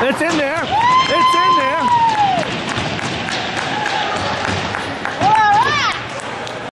It's in there.